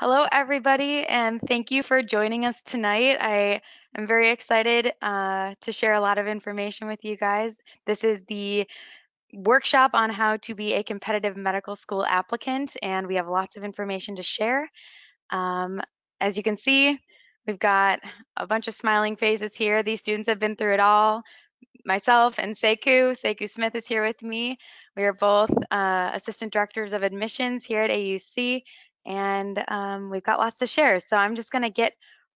Hello, everybody, and thank you for joining us tonight. I am very excited uh, to share a lot of information with you guys. This is the workshop on how to be a competitive medical school applicant, and we have lots of information to share. Um, as you can see, we've got a bunch of smiling faces here. These students have been through it all. Myself and Sekou, Sekou Smith is here with me. We are both uh, assistant directors of admissions here at AUC, and um, we've got lots to share. So I'm just going to get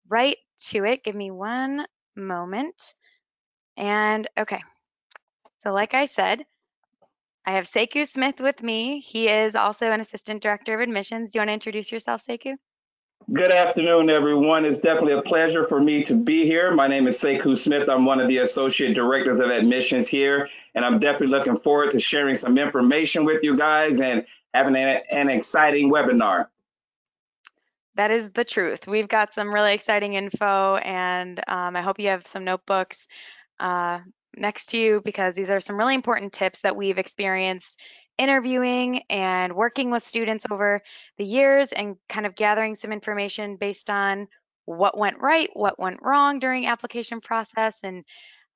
right to it. Give me one moment. And okay, so like I said, I have Sekou Smith with me. He is also an assistant director of admissions. Do you want to introduce yourself, Sekou? Good afternoon, everyone. It's definitely a pleasure for me to be here. My name is Sekou Smith. I'm one of the associate directors of admissions here, and I'm definitely looking forward to sharing some information with you guys and having an, an exciting webinar. That is the truth. We've got some really exciting info, and um, I hope you have some notebooks uh, next to you because these are some really important tips that we've experienced interviewing and working with students over the years and kind of gathering some information based on what went right, what went wrong during application process and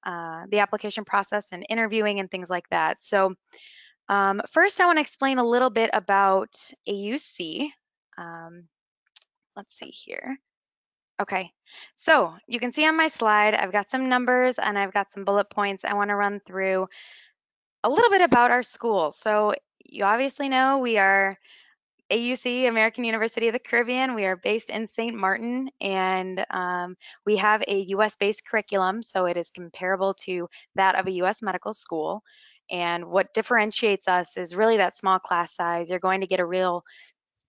uh, the application process and interviewing and things like that. So um, first I want to explain a little bit about AUC. Um, let's see here. Okay, so you can see on my slide, I've got some numbers and I've got some bullet points I want to run through a little bit about our school. So you obviously know we are AUC, American University of the Caribbean. We are based in St. Maarten and um, we have a US based curriculum, so it is comparable to that of a US medical school. And what differentiates us is really that small class size. You're going to get a real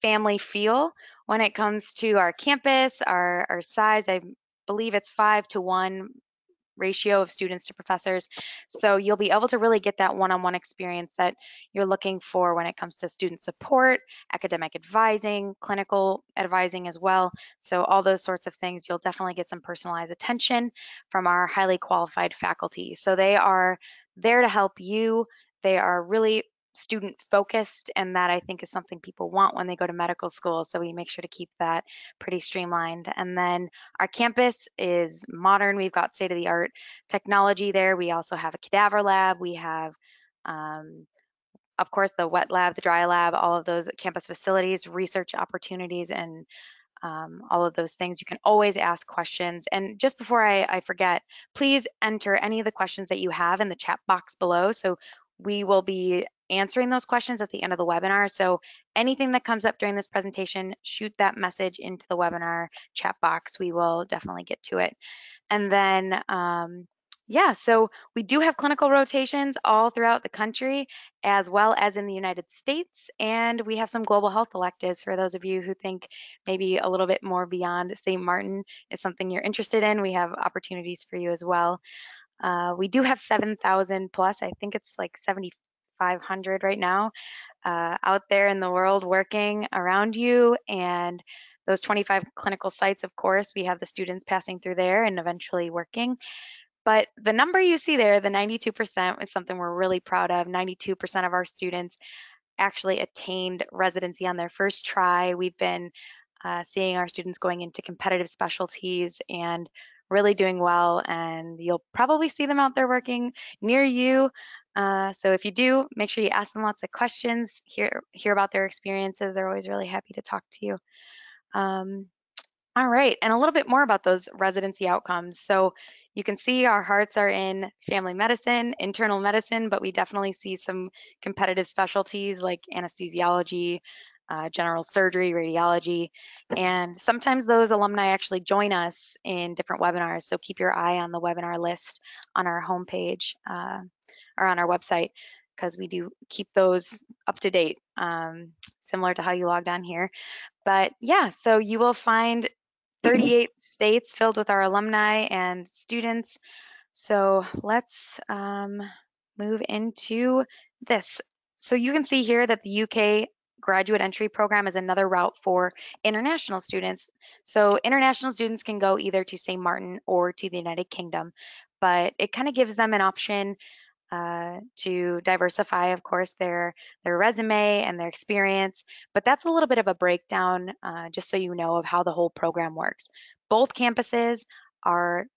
family feel when it comes to our campus, our, our size, I believe it's five to one ratio of students to professors. So you'll be able to really get that one-on-one experience that you're looking for when it comes to student support, academic advising, clinical advising as well. So all those sorts of things, you'll definitely get some personalized attention from our highly qualified faculty. So they are there to help you. They are really student focused and that I think is something people want when they go to medical school. So we make sure to keep that pretty streamlined. And then our campus is modern. We've got state of the art technology there. We also have a cadaver lab. We have um, of course, the wet lab, the dry lab, all of those campus facilities, research opportunities, and um, all of those things. You can always ask questions. And just before I, I, forget, please enter any of the questions that you have in the chat box below. So we will be answering those questions at the end of the webinar. So anything that comes up during this presentation, shoot that message into the webinar chat box. We will definitely get to it. And then, um, yeah, so we do have clinical rotations all throughout the country as well as in the United States. And we have some global health electives for those of you who think maybe a little bit more beyond St. Maarten is something you're interested in. We have opportunities for you as well. Uh, we do have 7,000 plus, I think it's like 7,500 right now, uh, out there in the world working around you. And those 25 clinical sites, of course, we have the students passing through there and eventually working. But the number you see there, the 92%, is something we're really proud of. 92% of our students actually attained residency on their first try. We've been uh, seeing our students going into competitive specialties and really doing well and you'll probably see them out there working near you. Uh, so if you do, make sure you ask them lots of questions, hear, hear about their experiences. They're always really happy to talk to you. Um, all right, and a little bit more about those residency outcomes. So you can see our hearts are in family medicine, internal medicine, but we definitely see some competitive specialties like anesthesiology, uh, general surgery, radiology, and sometimes those alumni actually join us in different webinars. So keep your eye on the webinar list on our homepage uh, or on our website because we do keep those up to date, um, similar to how you logged on here. But yeah, so you will find 38 states filled with our alumni and students. So let's um, move into this. So you can see here that the UK graduate entry program is another route for international students. So international students can go either to St. Maarten or to the United Kingdom, but it kind of gives them an option uh, to diversify, of course, their their resume and their experience. But that's a little bit of a breakdown, uh, just so you know, of how the whole program works. Both campuses are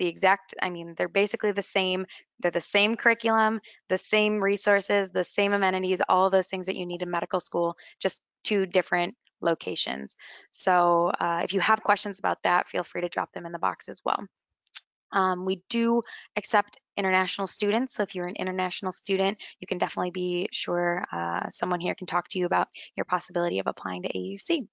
the exact, I mean, they're basically the same. They're the same curriculum, the same resources, the same amenities, all those things that you need in medical school, just two different locations. So uh, if you have questions about that, feel free to drop them in the box as well. Um, we do accept international students. So if you're an international student, you can definitely be sure uh, someone here can talk to you about your possibility of applying to AUC.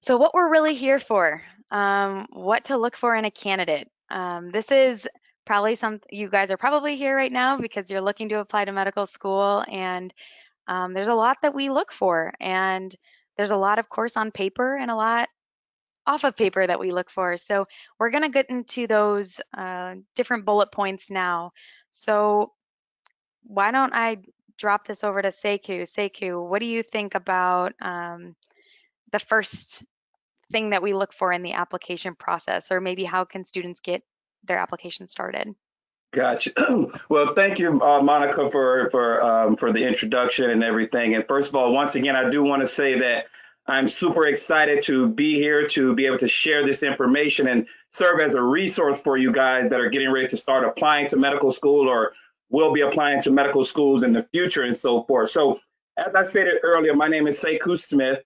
So what we're really here for, um, what to look for in a candidate. Um, this is probably some, you guys are probably here right now because you're looking to apply to medical school and um, there's a lot that we look for and there's a lot of course on paper and a lot off of paper that we look for. So we're going to get into those uh, different bullet points now. So why don't I drop this over to Sekou. Sekou, what do you think about um, the first thing that we look for in the application process, or maybe how can students get their application started? Gotcha. well, thank you, uh, Monica, for for um, for the introduction and everything. And first of all, once again, I do want to say that I'm super excited to be here to be able to share this information and serve as a resource for you guys that are getting ready to start applying to medical school or will be applying to medical schools in the future and so forth. So, as I stated earlier, my name is Sekou Smith,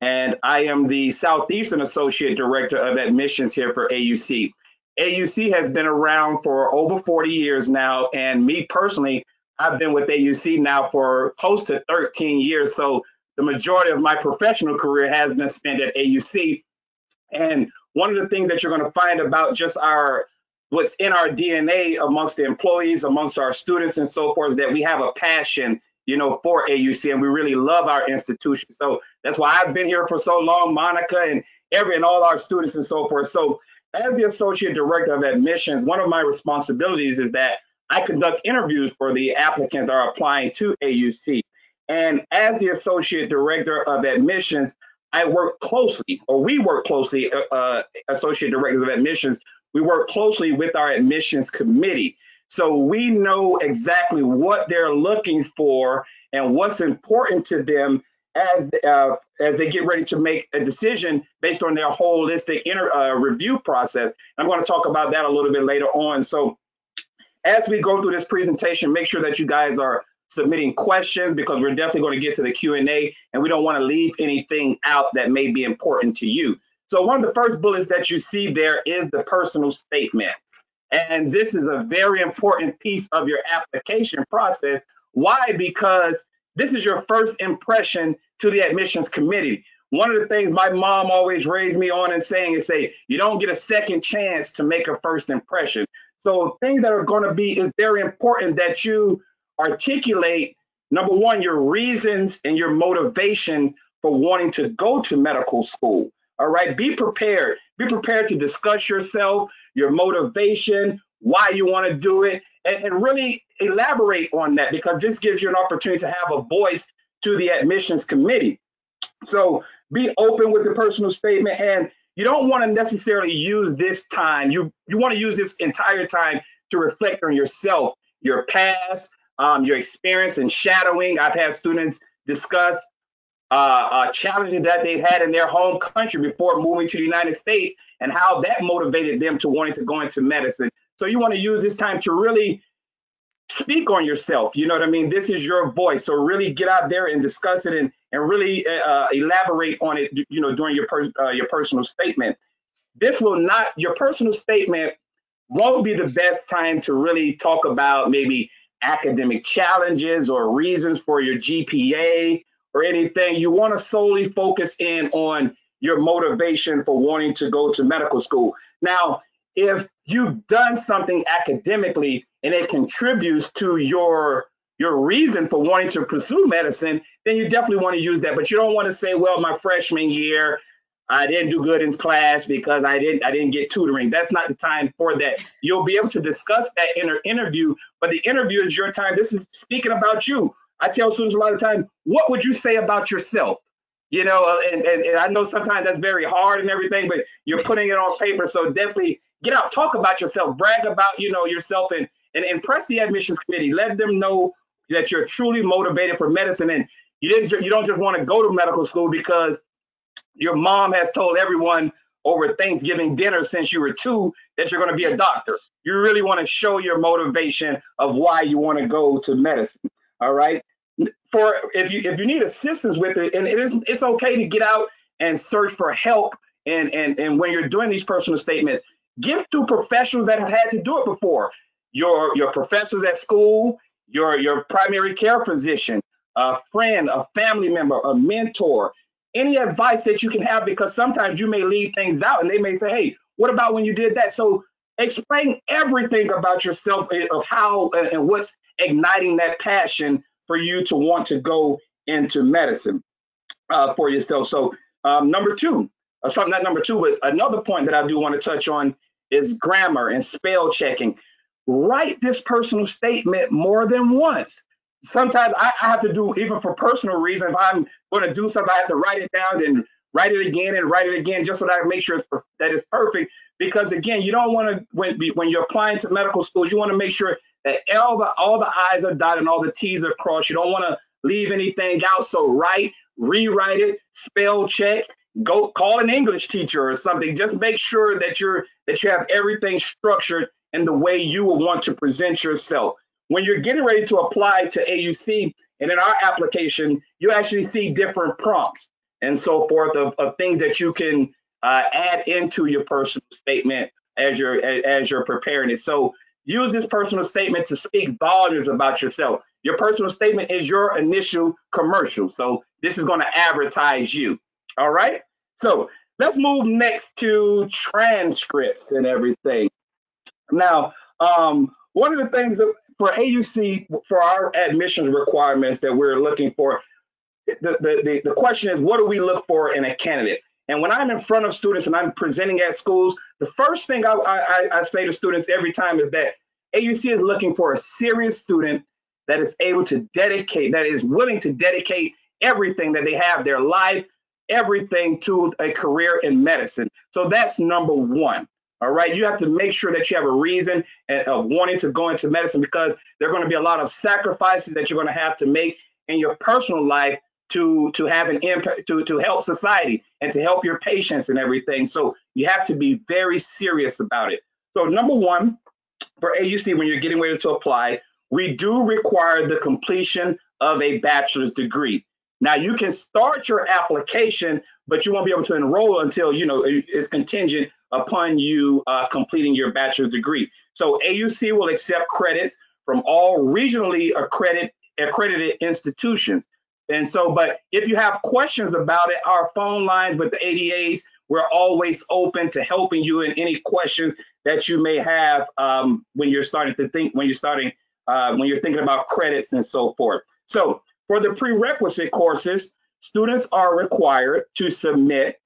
and I am the Southeastern Associate Director of Admissions here for AUC. AUC has been around for over 40 years now, and me personally, I've been with AUC now for close to 13 years. So the majority of my professional career has been spent at AUC. And one of the things that you're going to find about just our what's in our DNA amongst the employees, amongst our students, and so forth is that we have a passion, you know, for AUC, and we really love our institution. So that's why I've been here for so long, Monica, and every and all our students and so forth. So as the associate director of admissions, one of my responsibilities is that I conduct interviews for the applicants that are applying to AUC. And as the associate director of admissions, I work closely, or we work closely, uh, uh, associate directors of admissions, we work closely with our admissions committee. So we know exactly what they're looking for and what's important to them as uh, as they get ready to make a decision based on their holistic inter, uh, review process. I'm going to talk about that a little bit later on. So as we go through this presentation, make sure that you guys are submitting questions because we're definitely going to get to the Q&A and we don't want to leave anything out that may be important to you. So one of the first bullets that you see there is the personal statement. And this is a very important piece of your application process. Why? Because this is your first impression to the admissions committee. One of the things my mom always raised me on and saying is say, you don't get a second chance to make a first impression. So things that are going to be is very important that you articulate number one, your reasons and your motivation for wanting to go to medical school. All right, be prepared. Be prepared to discuss yourself, your motivation, why you want to do it, and, and really elaborate on that because this gives you an opportunity to have a voice to the admissions committee. So be open with the personal statement and you don't want to necessarily use this time. You you want to use this entire time to reflect on yourself, your past, um, your experience in shadowing. I've had students discuss uh, uh, challenges that they've had in their home country before moving to the United States and how that motivated them to wanting to go into medicine. So you want to use this time to really speak on yourself. You know what I mean? This is your voice. So really get out there and discuss it and, and really uh, elaborate on it, you know, during your, per, uh, your personal statement. This will not, your personal statement won't be the best time to really talk about maybe academic challenges or reasons for your GPA or anything. You want to solely focus in on your motivation for wanting to go to medical school. Now, if you've done something academically and it contributes to your your reason for wanting to pursue medicine, then you definitely want to use that. But you don't want to say, well, my freshman year, I didn't do good in class because I didn't I didn't get tutoring. That's not the time for that. You'll be able to discuss that in an interview, but the interview is your time. This is speaking about you. I tell students a lot of time, what would you say about yourself? You know, uh, and, and, and I know sometimes that's very hard and everything, but you're putting it on paper. So definitely get out, talk about yourself, brag about, you know, yourself and and impress the admissions committee. Let them know that you're truly motivated for medicine and you didn't you don't just want to go to medical school because your mom has told everyone over Thanksgiving dinner since you were two that you're going to be a doctor. You really want to show your motivation of why you want to go to medicine. All right. For if you if you need assistance with it, and it is it's okay to get out and search for help. And and and when you're doing these personal statements, give to professionals that have had to do it before. Your your professors at school, your your primary care physician, a friend, a family member, a mentor, any advice that you can have because sometimes you may leave things out and they may say, hey, what about when you did that? So explain everything about yourself of how and what's igniting that passion for you to want to go into medicine uh, for yourself. So um, number two, uh, not number two, but another point that I do want to touch on is grammar and spell checking. Write this personal statement more than once sometimes I, I, have to do even for personal reasons. If I'm going to do something, I have to write it down and write it again and write it again just so that I make sure it's, that it's perfect. Because again, you don't want to when when you're applying to medical schools, you want to make sure that all the all the I's are dotted and all the T's are crossed. You don't want to leave anything out. So write, rewrite it, spell check. Go call an English teacher or something. Just make sure that you're that you have everything structured in the way you will want to present yourself when you're getting ready to apply to AUC, and in our application, you actually see different prompts and so forth of, of things that you can uh, add into your personal statement as you're as you're preparing it. So use this personal statement to speak volumes about yourself. Your personal statement is your initial commercial. So this is going to advertise you. All right. So let's move next to transcripts and everything. Now, um, one of the things that for AUC, for our admissions requirements that we're looking for, the, the, the, the question is, what do we look for in a candidate? And when I'm in front of students and I'm presenting at schools, the first thing I, I, I say to students every time is that AUC is looking for a serious student that is able to dedicate, that is willing to dedicate everything that they have, their life, everything to a career in medicine. So that's number one. All right, you have to make sure that you have a reason of wanting to go into medicine because there are going to be a lot of sacrifices that you're going to have to make in your personal life to to have an impact to to help society and to help your patients and everything. So you have to be very serious about it. So number one, for AUC, when you're getting ready to apply, we do require the completion of a bachelor's degree. Now you can start your application, but you won't be able to enroll until you know it's contingent upon you uh, completing your bachelor's degree. So AUC will accept credits from all regionally accredited accredited institutions. And so, but if you have questions about it, our phone lines with the ADAs, we're always open to helping you in any questions that you may have um, when you're starting to think, when you're starting, uh, when you're thinking about credits and so forth. So for the prerequisite courses, students are required to submit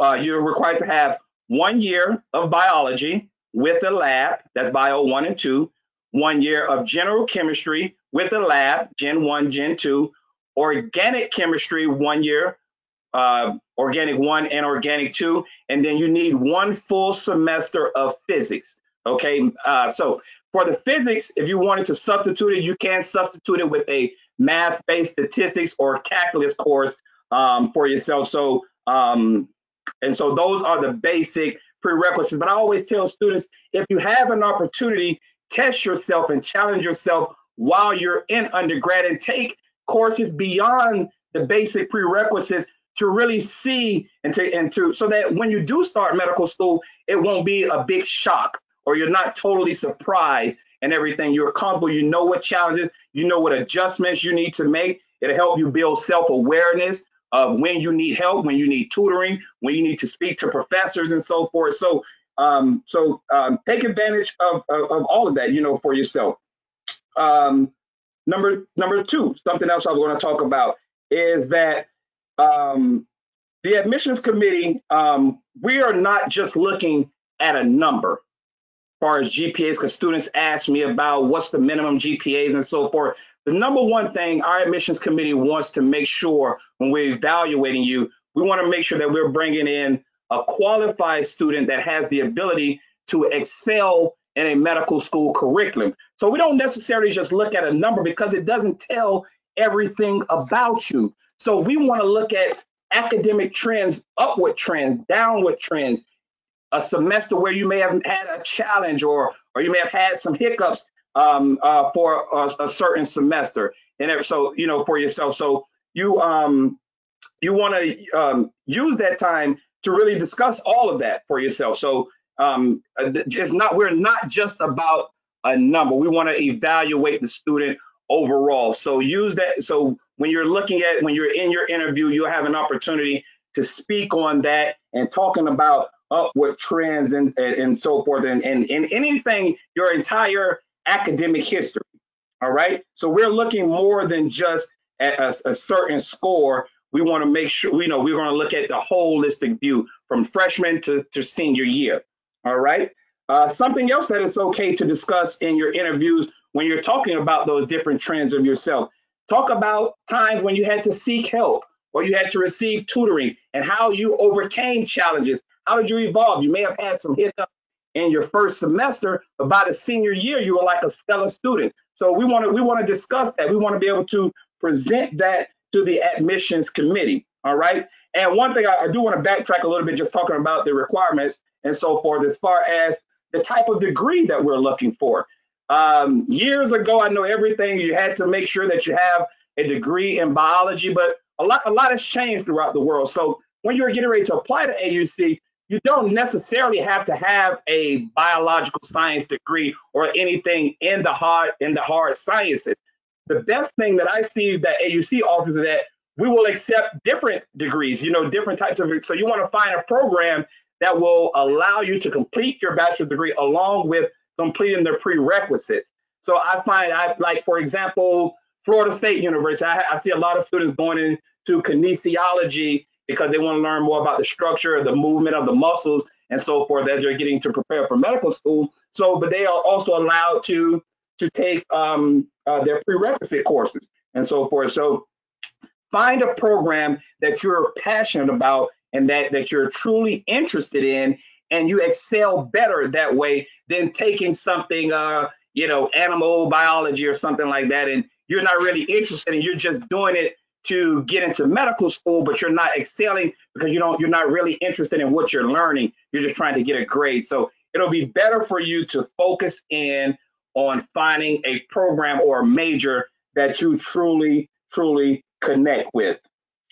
uh, you're required to have one year of biology with a lab, that's bio one and two, one year of general chemistry with a lab, gen one, gen two, organic chemistry, one year, uh, organic one and organic two, and then you need one full semester of physics. Okay, uh, so for the physics, if you wanted to substitute it, you can substitute it with a math-based statistics or calculus course um, for yourself. So um, and so those are the basic prerequisites. But I always tell students if you have an opportunity, test yourself and challenge yourself while you're in undergrad and take courses beyond the basic prerequisites to really see and to and to so that when you do start medical school, it won't be a big shock or you're not totally surprised and everything. You're comfortable, you know what challenges, you know what adjustments you need to make. It'll help you build self-awareness of when you need help, when you need tutoring, when you need to speak to professors and so forth. So, um, so um, take advantage of, of, of, all of that, you know, for yourself. Um, number number two, something else I was going to talk about is that um, the admissions committee, um, we are not just looking at a number as far as GPAs, because students ask me about what's the minimum GPAs and so forth. The number one thing our admissions committee wants to make sure when we're evaluating you, we want to make sure that we're bringing in a qualified student that has the ability to excel in a medical school curriculum. So we don't necessarily just look at a number because it doesn't tell everything about you. So we want to look at academic trends, upward trends, downward trends, a semester where you may have had a challenge or or you may have had some hiccups um, uh, for a, a, certain semester, and so you know for yourself. So you um, you want to um, use that time to really discuss all of that for yourself. So um, it's not we're not just about a number. We want to evaluate the student overall. So use that. So when you're looking at when you're in your interview, you'll have an opportunity to speak on that and talking about upward trends and and, so forth and, and and anything your entire academic history. All right. So we're looking more than just at a, a certain score. We want to make sure we know we're going to look at the holistic view from freshman to, to senior year. All right. Uh, something else that it's okay to discuss in your interviews when you're talking about those different trends of yourself. Talk about times when you had to seek help or you had to receive tutoring and how you overcame challenges. How did you evolve? You may have had some hiccups in your first semester, but by the senior year, you were like a stellar student. So we want to we want to discuss that. We want to be able to present that to the admissions committee. All right. And one thing I, I do want to backtrack a little bit, just talking about the requirements and so forth, as far as the type of degree that we're looking for. Um, years ago, I know everything. You had to make sure that you have a degree in biology, but a lot, a lot has changed throughout the world. So when you're getting ready to apply to AUC, you don't necessarily have to have a biological science degree or anything in the hard in the hard sciences. The best thing that I see that AUC offers is that we will accept different degrees, you know, different types of. So you want to find a program that will allow you to complete your bachelor's degree along with completing their prerequisites. So I find I like, for example, Florida State University. I, I see a lot of students going into kinesiology because they want to learn more about the structure, of the movement of the muscles, and so forth as they're getting to prepare for medical school. So, but they are also allowed to to take um, uh, their prerequisite courses and so forth. So, find a program that you're passionate about and that that you're truly interested in, and you excel better that way than taking something, uh, you know, animal biology or something like that, and you're not really interested, and you're just doing it to get into medical school, but you're not excelling because you don't you're not really interested in what you're learning. You're just trying to get a grade. So it'll be better for you to focus in on finding a program or a major that you truly, truly connect with.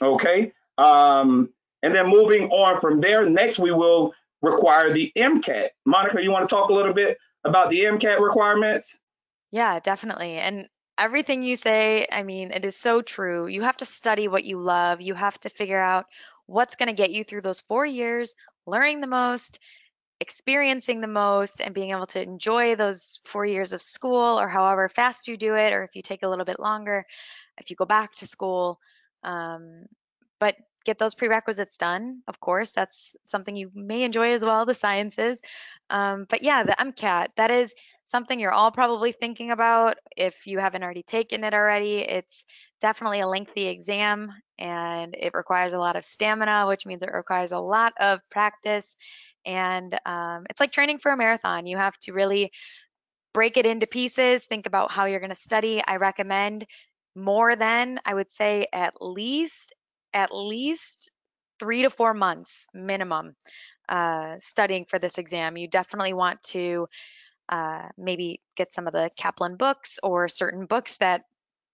Okay. Um, and then moving on from there, next we will require the MCAT. Monica, you want to talk a little bit about the MCAT requirements? Yeah, definitely. And everything you say, I mean, it is so true. You have to study what you love. You have to figure out what's going to get you through those four years, learning the most, experiencing the most, and being able to enjoy those four years of school or however fast you do it, or if you take a little bit longer, if you go back to school. Um, but get those prerequisites done. Of course, that's something you may enjoy as well, the sciences. Um, but yeah, the MCAT, that is something you're all probably thinking about if you haven't already taken it already. It's definitely a lengthy exam and it requires a lot of stamina, which means it requires a lot of practice. And um, it's like training for a marathon. You have to really break it into pieces, think about how you're going to study. I recommend more than, I would say, at least at least three to four months minimum uh, studying for this exam. You definitely want to uh, maybe get some of the Kaplan books or certain books that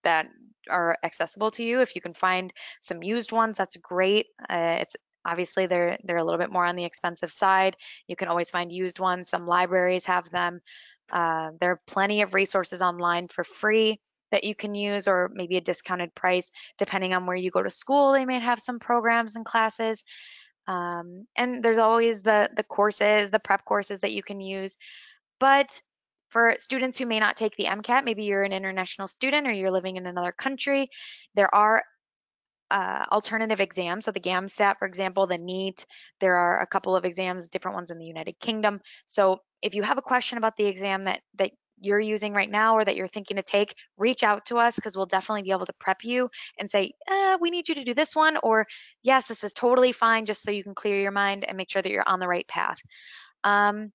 that are accessible to you. If you can find some used ones, that's great. Uh, it's obviously they're they're a little bit more on the expensive side. You can always find used ones. Some libraries have them. Uh, there are plenty of resources online for free that you can use or maybe a discounted price depending on where you go to school they might have some programs and classes um, and there's always the the courses the prep courses that you can use but for students who may not take the MCAT, maybe you're an international student or you're living in another country, there are uh, alternative exams. So the GAMSAT, for example, the NEET, there are a couple of exams, different ones in the United Kingdom. So if you have a question about the exam that, that you're using right now or that you're thinking to take, reach out to us because we'll definitely be able to prep you and say, eh, we need you to do this one, or yes, this is totally fine, just so you can clear your mind and make sure that you're on the right path. Um,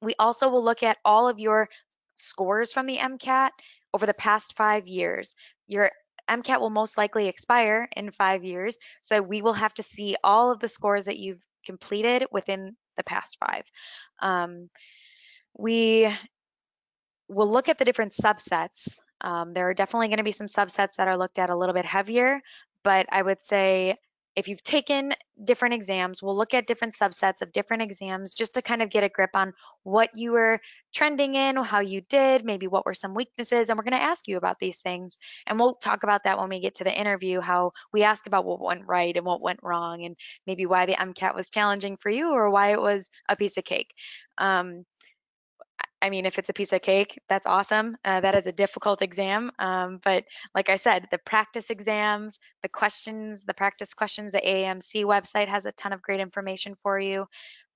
We also will look at all of your scores from the MCAT over the past five years. Your MCAT will most likely expire in five years, so we will have to see all of the scores that you've completed within the past five. Um, we will look at the different subsets. Um, there are definitely going to be some subsets that are looked at a little bit heavier, but I would say if you've taken different exams, we'll look at different subsets of different exams just to kind of get a grip on what you were trending in, how you did, maybe what were some weaknesses, and we're going to ask you about these things. And we'll talk about that when we get to the interview, how we ask about what went right and what went wrong, and maybe why the MCAT was challenging for you or why it was a piece of cake. Um, I mean, if it's a piece of cake, that's awesome. Uh, that is a difficult exam. Um, but like I said, the practice exams, the questions, the practice questions, the AAMC website has a ton of great information for you.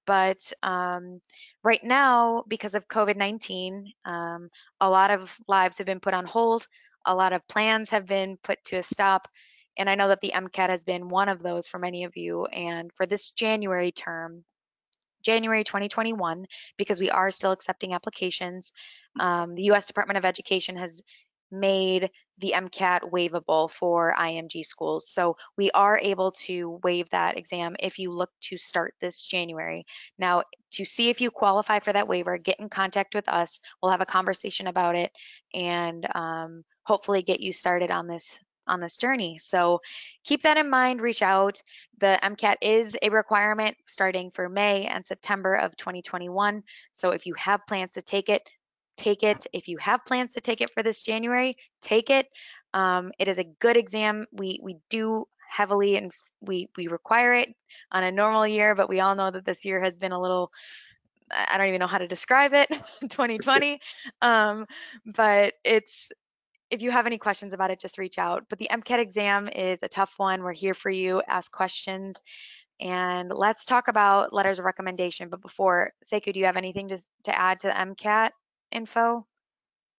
But um, right now, because of COVID-19, um, a lot of lives have been put on hold. A lot of plans have been put to a stop. And I know that the MCAT has been one of those for many of you. And for this January term, January 2021 because we are still accepting applications. Um, the U.S. Department of Education has made the MCAT waivable for IMG schools. So we are able to waive that exam if you look to start this January. Now, to see if you qualify for that waiver, get in contact with us. We'll have a conversation about it and um, hopefully get you started on this on this journey. So keep that in mind, reach out. The MCAT is a requirement starting for May and September of 2021. So if you have plans to take it, take it. If you have plans to take it for this January, take it. Um, it is a good exam. We we do heavily and we we require it on a normal year, but we all know that this year has been a little I don't even know how to describe it 2020 um, but it's if you have any questions about it, just reach out. But the MCAT exam is a tough one. We're here for you. Ask questions. And let's talk about letters of recommendation. But before, Sekou, do you have anything to, to add to the MCAT info?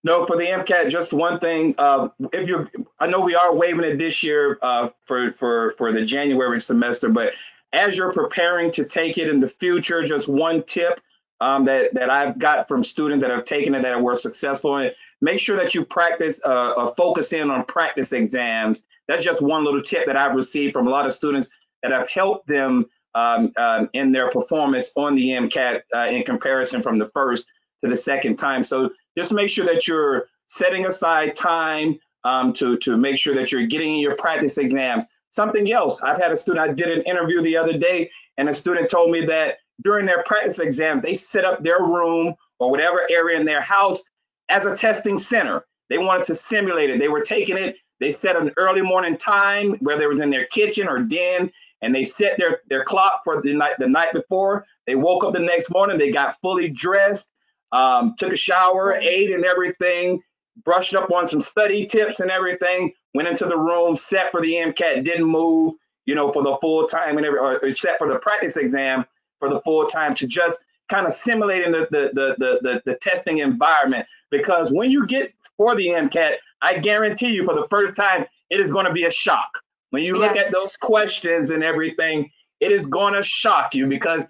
No, for the MCAT, just one thing. Uh, if you're, I know we are waiving it this year uh, for for for the January semester, but as you're preparing to take it in the future, just one tip um, that that I've got from students that have taken it that were successful in make sure that you practice uh, uh, focus in on practice exams. That's just one little tip that I've received from a lot of students that have helped them um, um, in their performance on the MCAT uh, in comparison from the first to the second time. So just make sure that you're setting aside time um, to, to make sure that you're getting in your practice exams. Something else, I've had a student, I did an interview the other day, and a student told me that during their practice exam, they set up their room or whatever area in their house as a testing center. They wanted to simulate it. They were taking it, they set an early morning time, whether it was in their kitchen or den, and they set their, their clock for the night the night before. They woke up the next morning, they got fully dressed, um, took a shower, ate and everything, brushed up on some study tips and everything, went into the room, set for the MCAT, didn't move, you know, for the full time and every or set for the practice exam for the full time to just kind of simulating the the, the the the the testing environment because when you get for the MCAT, I guarantee you for the first time it is going to be a shock. When you look yeah. at those questions and everything, it is going to shock you because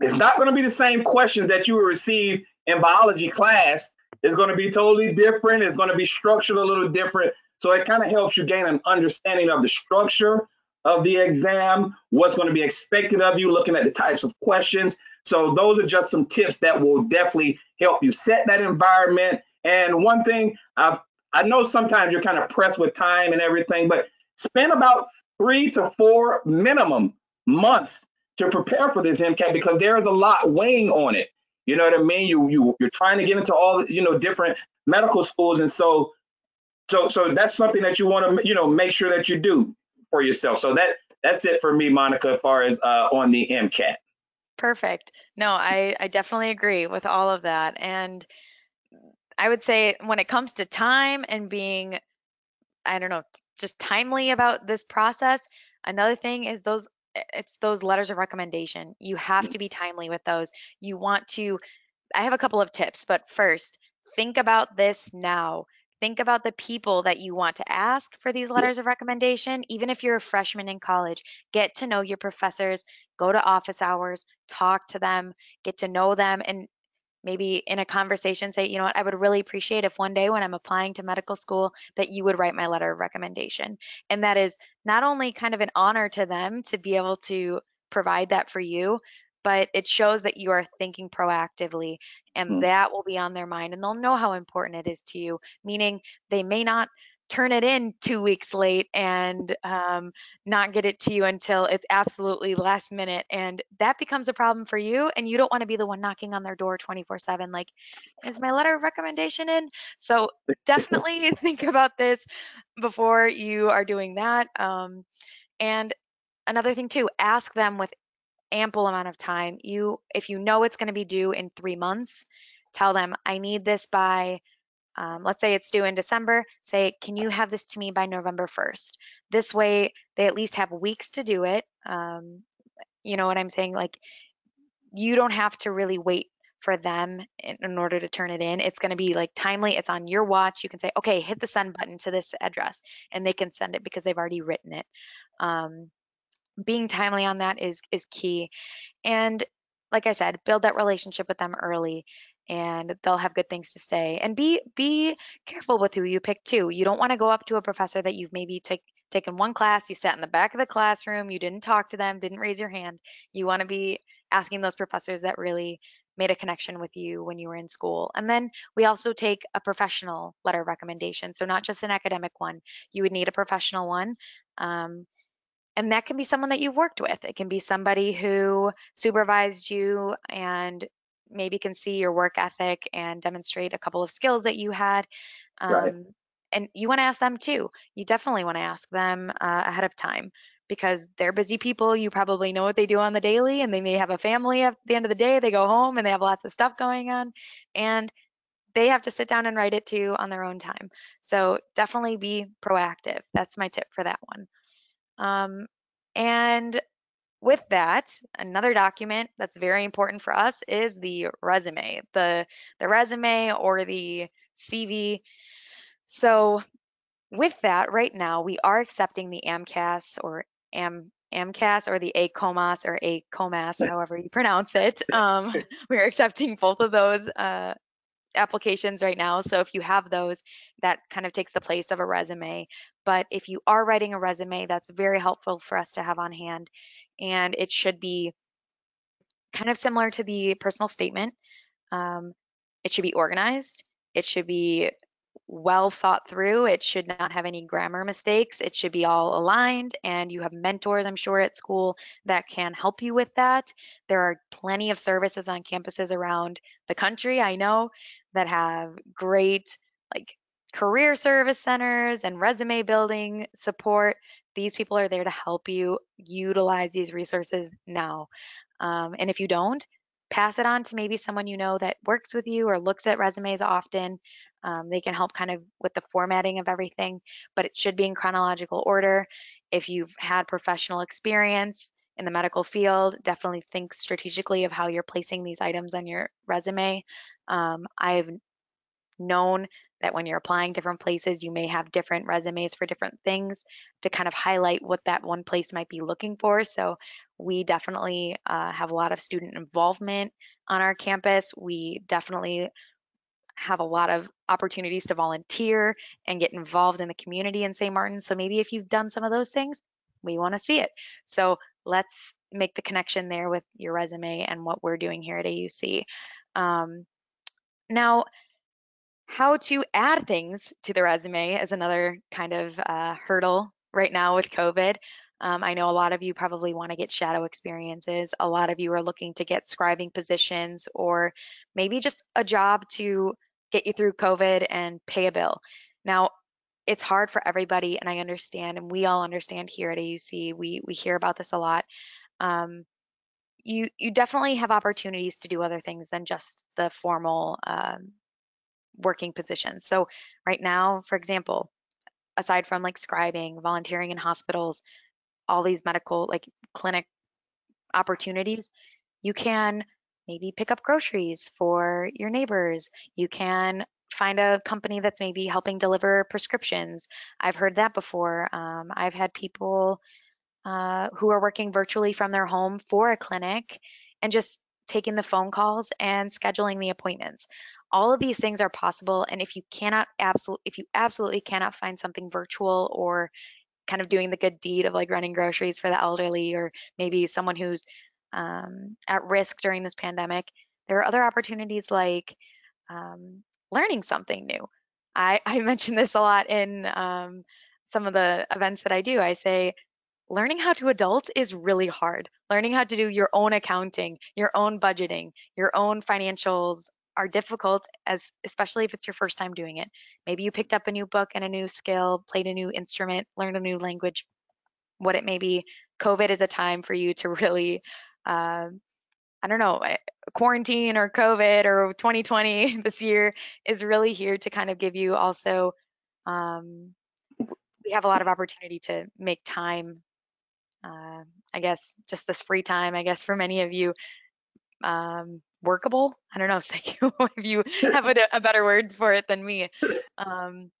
it's not going to be the same questions that you will receive in biology class. It's going to be totally different. It's going to be structured a little different. So it kind of helps you gain an understanding of the structure of the exam, what's going to be expected of you, looking at the types of questions. So those are just some tips that will definitely help you set that environment. And one thing I've, I know sometimes you're kind of pressed with time and everything, but spend about three to four minimum months to prepare for this MCAT because there is a lot weighing on it. You know what I mean? You you you're trying to get into all you know different medical schools, and so so so that's something that you want to you know make sure that you do for yourself. So that that's it for me, Monica, as far as uh, on the MCAT. Perfect. No, I, I definitely agree with all of that. And I would say when it comes to time and being, I don't know, just timely about this process, another thing is those it's those letters of recommendation. You have to be timely with those. You want to I have a couple of tips, but first, think about this now. Think about the people that you want to ask for these letters of recommendation. Even if you're a freshman in college, get to know your professors, go to office hours, talk to them, get to know them, and maybe in a conversation say, you know what, I would really appreciate if one day when I'm applying to medical school that you would write my letter of recommendation. And that is not only kind of an honor to them to be able to provide that for you, but it shows that you are thinking proactively and mm. that will be on their mind and they'll know how important it is to you, meaning they may not turn it in two weeks late and um, not get it to you until it's absolutely last minute. And that becomes a problem for you. And you don't want to be the one knocking on their door 24 7, like, is my letter of recommendation in? So definitely think about this before you are doing that. Um, and another thing, too, ask them with ample amount of time. You, if you know it's going to be due in three months, tell them, I need this by um, let's say it's due in December, say, can you have this to me by November 1st? This way, they at least have weeks to do it. Um, you know what I'm saying? Like, you don't have to really wait for them in, in order to turn it in. It's going to be like timely. It's on your watch. You can say, okay, hit the send button to this address, and they can send it because they've already written it. Um, being timely on that is is key, and like I said, build that relationship with them early and they'll have good things to say. And be be careful with who you pick too. You don't want to go up to a professor that you've maybe take, taken one class, you sat in the back of the classroom, you didn't talk to them, didn't raise your hand. You want to be asking those professors that really made a connection with you when you were in school. And then we also take a professional letter recommendation. So not just an academic one. You would need a professional one. Um, and that can be someone that you've worked with. It can be somebody who supervised you and maybe can see your work ethic and demonstrate a couple of skills that you had. Um, right. And you want to ask them too. You definitely want to ask them uh, ahead of time because they're busy people. You probably know what they do on the daily, and they may have a family at the end of the day. They go home and they have lots of stuff going on, and they have to sit down and write it too on their own time. So definitely be proactive. That's my tip for that one. Um, and with that, another document that's very important for us is the resume, the, the resume or the CV. So with that, right now, we are accepting the AMCAS or AM, AMCAS or the ACOMAS or ACOMAS, however you pronounce it. Um, we're accepting both of those uh, applications right now. So if you have those, that kind of takes the place of a resume. But if you are writing a resume, that's very helpful for us to have on hand. And it should be kind of similar to the personal statement. Um, it should be organized. It should be well thought through. It should not have any grammar mistakes. It should be all aligned, and you have mentors, I'm sure, at school that can help you with that. There are plenty of services on campuses around the country, I know, that have great, like, career service centers and resume building support. These people are there to help you utilize these resources now. Um, and if you don't, pass it on to maybe someone you know that works with you or looks at resumes often. Um, they can help kind of with the formatting of everything, but it should be in chronological order. If you've had professional experience in the medical field, definitely think strategically of how you're placing these items on your resume. Um, I've known that when you're applying different places, you may have different resumes for different things to kind of highlight what that one place might be looking for. So we definitely uh, have a lot of student involvement on our campus. We definitely have a lot of opportunities to volunteer and get involved in the community in St. Maarten. So maybe if you've done some of those things, we want to see it. So let's make the connection there with your resume and what we're doing here at AUC. Um, now, how to add things to the resume is another kind of uh, hurdle right now with COVID. Um, I know a lot of you probably want to get shadow experiences. A lot of you are looking to get scribing positions or maybe just a job to get you through COVID and pay a bill. Now, it's hard for everybody, and I understand, and we all understand here at AUC. We we hear about this a lot. Um, you you definitely have opportunities to do other things than just the formal um, working positions. So right now, for example, aside from like scribing, volunteering in hospitals, all these medical like clinic opportunities, you can maybe pick up groceries for your neighbors. You can find a company that's maybe helping deliver prescriptions. I've heard that before. Um, I've had people uh, who are working virtually from their home for a clinic and just taking the phone calls and scheduling the appointments. All of these things are possible. And if you cannot absolutely, if you absolutely cannot find something virtual or kind of doing the good deed of like running groceries for the elderly or maybe someone who's um, at risk during this pandemic, there are other opportunities like um, learning something new. I, I mention this a lot in um, some of the events that I do. I say, learning how to adult is really hard. Learning how to do your own accounting, your own budgeting, your own financials are difficult as especially if it's your first time doing it. Maybe you picked up a new book and a new skill, played a new instrument, learned a new language, what it may be. COVID is a time for you to really uh, I don't know, eh, quarantine or COVID or 2020 this year is really here to kind of give you also, um, we have a lot of opportunity to make time, uh, I guess, just this free time, I guess, for many of you, um, workable. I don't know, if you have a, a, better word for it than me. Um,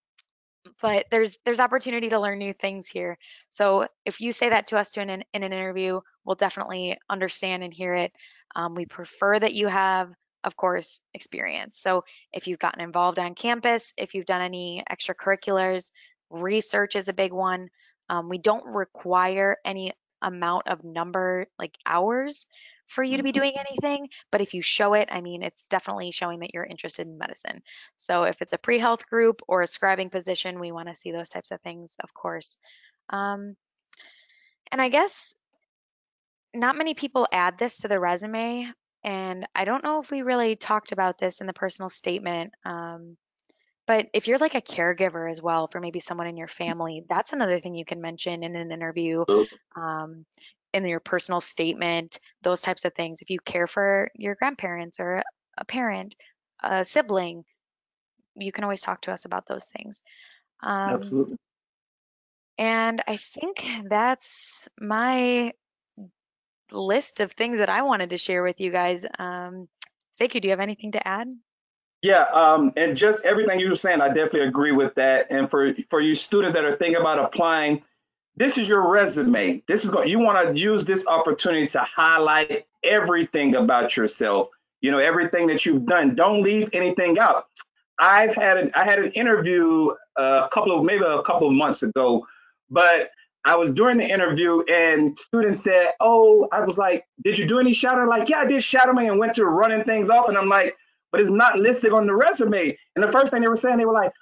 but there's there's opportunity to learn new things here. So if you say that to us to in an, in an interview, we'll definitely understand and hear it. Um, we prefer that you have, of course, experience. So if you've gotten involved on campus, if you've done any extracurriculars, research is a big one. Um, we don't require any amount of number like hours for you to be mm-hmm. doing anything but if you show it i mean it's definitely showing that you're interested in medicine so if it's a pre-health group or a scribing position we want to see those types of things of course um, and i guess not many people add this to the resume. And I don't know if we really talked about this in the personal statement. Um, but if you're like a caregiver as well for maybe someone in your family, that's another thing you can mention in an interview, um, in your personal statement, those types of things. If you care for your grandparents or a parent, a sibling, you can always talk to us about those things. Um, Absolutely. And I think that's my list of things that I wanted to share with you guys. Um, Sekou, do you have anything to add? Yeah, um, and just everything you were saying, I definitely agree with that. And for for you students that are thinking about applying, this is your resume. This is going. You want to use this opportunity to highlight everything about yourself. You know, everything that you've done. Don't leave anything out. I've had an I had an interview uh, a couple of maybe a couple of months ago, but I was doing the interview and students said, Oh, I was like, Did you do any shadowing? Like, yeah, I did shadowing and went to running things off. And I'm like, But it's not listed on the resume. And the first thing they were saying, they were like,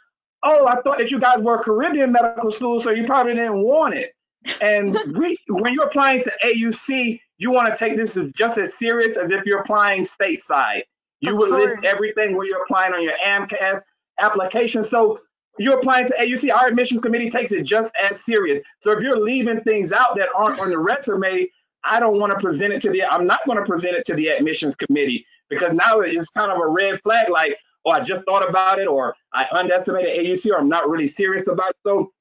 Oh, I thought that you guys were Caribbean medical school, so you probably didn't want it. And we, when you're applying to AUC, you want to take this as just as serious as if you're applying stateside. You of would course. list everything where you're applying on your AMCAS application. So you're applying to AUC, our admissions committee takes it just as serious. So if you're leaving things out that aren't on the resume, I don't want to present it to the, I'm not going to present it to the admissions committee because now it's kind of a red flag like, oh, I just thought about it or I underestimated AUC or I'm not really serious about it. So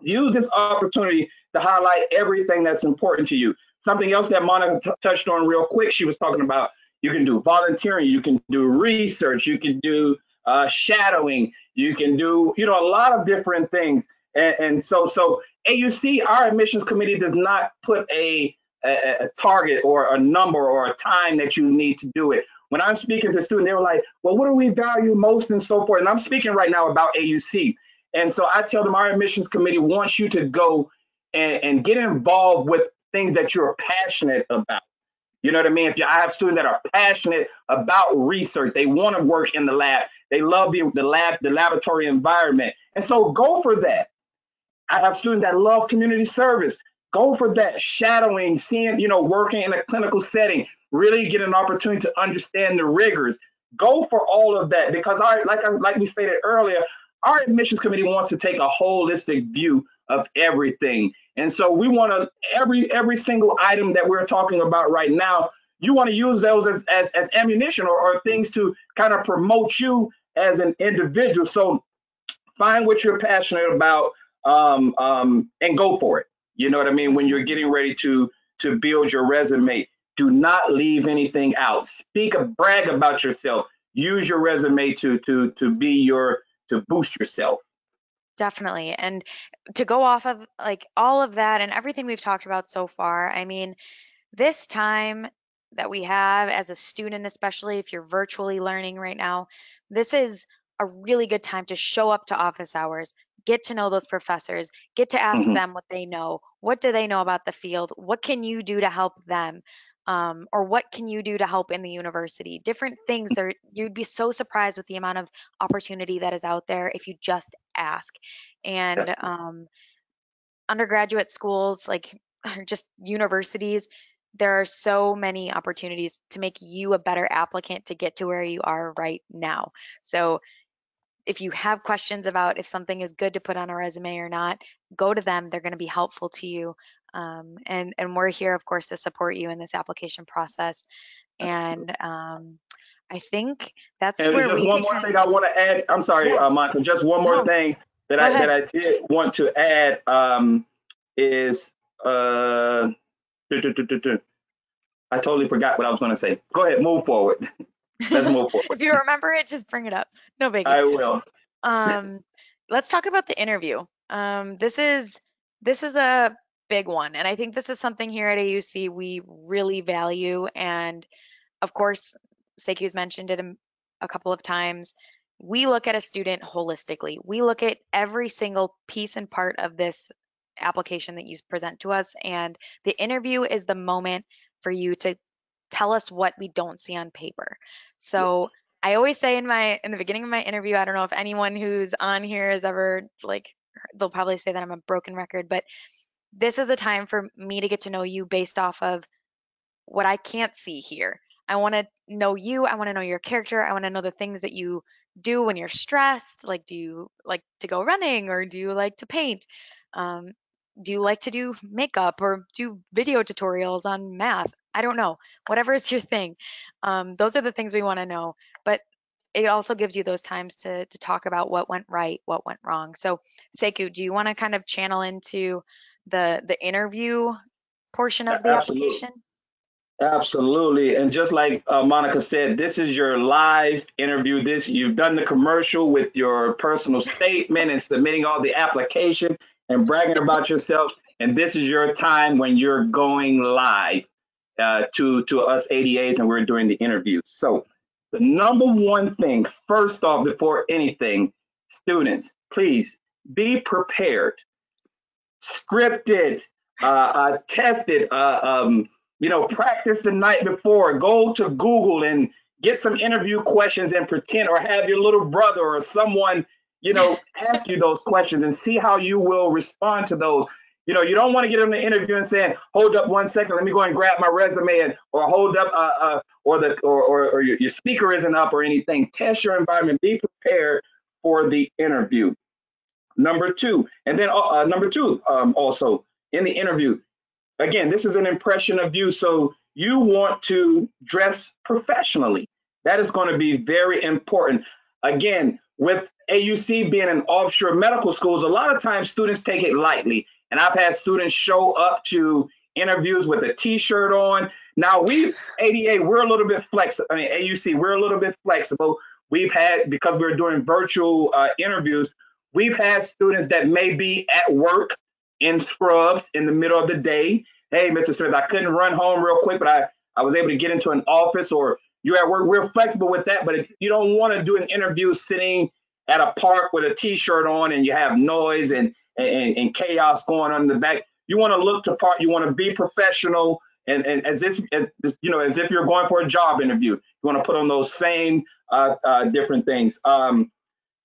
use this opportunity to highlight everything that's important to you. Something else that Monica touched on real quick, she was talking about you can do volunteering, you can do research, you can do uh, shadowing, you can do, you know, a lot of different things. And, and so, so AUC, our admissions committee does not put a, a, a target or a number or a time that you need to do it. When I'm speaking to students, they were like, well, what do we value most and so forth? And I'm speaking right now about AUC. And so I tell them our admissions committee wants you to go and, and get involved with things that you're passionate about. You know what I mean? If you, I have students that are passionate about research, they want to work in the lab, they love the, the lab, the laboratory environment. And so go for that. I have students that love community service. Go for that shadowing, seeing, you know, working in a clinical setting, really get an opportunity to understand the rigors. Go for all of that because our, like like we stated earlier, our admissions committee wants to take a holistic view of everything. And so we want to every every single item that we're talking about right now, you want to use those as, as, as ammunition or, or things to kind of promote you as an individual. So find what you're passionate about um, um, and go for it. You know what I mean? When you're getting ready to to build your resume, do not leave anything out. Speak a brag about yourself. Use your resume to to to be your to boost yourself. Definitely. And to go off of like all of that and everything we've talked about so far, I mean, this time that we have as a student, especially if you're virtually learning right now, this is a really good time to show up to office hours, get to know those professors, get to ask Mhm. them what they know. What do they know about the field? What can you do to help them? Um, or what can you do to help in the university? Different things. There, you'd be so surprised with the amount of opportunity that is out there if you just ask. And um, undergraduate schools, like just universities, there are so many opportunities to make you a better applicant to get to where you are right now. So if you have questions about if something is good to put on a resume or not, go to them. They're going to be helpful to you. Um, and, and we're here, of course, to support you in this application process. And um, I think that's And where we one more thing I want to add. I'm sorry, Yeah. uh, Monica. Just one more No. thing that Go I ahead. that I did want to add um, is uh. I totally forgot what I was going to say. Go ahead, move forward. Let's move forward. if you remember it, just bring it up. No biggie. I will. um let's talk about the interview um this is this is a big one and i think this is something here at auc we really value and of course Sekou's mentioned it a, a couple of times we look at a student holistically we look at every single piece and part of this application that you present to us and the interview is the moment for you to tell us what we don't see on paper so I always say in my in the beginning of my interview, I don't know if anyone who's on here has ever like they'll probably say that I'm a broken record, but this is a time for me to get to know you based off of what I can't see here. I want to know you, I want to know your character, I want to know the things that you do when you're stressed, like do you like to go running or do you like to paint? Um, do you like to do makeup or do video tutorials on math? I don't know. Whatever is your thing. Um, those are the things we want to know. But it also gives you those times to to talk about what went right, what went wrong. So, Sekou, do you want to kind of channel into the the interview portion of the Absolutely. application? Absolutely. And just like uh, Monica said, this is your live interview. This you've done the commercial with your personal statement and submitting all the application and bragging about yourself. And this is your time when you're going live uh, to to us ADAs and we're doing the interview. So the number one thing, first off, before anything, students, please be prepared, scripted, uh, uh, tested, uh, um, you know, practice the night before. Go to Google and get some interview questions and pretend, or have your little brother or someone, you know, ask you those questions and see how you will respond to those. You know, you don't want to get in the interview and saying, "Hold up one second, let me go and grab my resume," and or hold up, uh, uh, or the or or, or your, your speaker isn't up or anything. Test your environment. Be prepared for the interview. Number two, and then uh, uh, number two, um, also in the interview, again, this is an impression of you. So you want to dress professionally. That is going to be very important. Again, with AUC being an offshore medical schools, a lot of times students take it lightly. And I've had students show up to interviews with a t-shirt on. Now we ADA, we're a little bit flexible. I mean, AUC, we're a little bit flexible. We've had, because we're doing virtual uh, interviews, we've had students that may be at work in scrubs in the middle of the day. Hey, Mr. Smith, I couldn't run home real quick, but I, I was able to get into an office or you're at work. We're flexible with that. But you don't want to do an interview sitting at a park with a t-shirt on and you have noise and, and, and chaos going on in the back, you want to look to part, you want to be professional and, and as if, as, you know, as if you're going for a job interview. You want to put on those same uh, uh, different things. Um,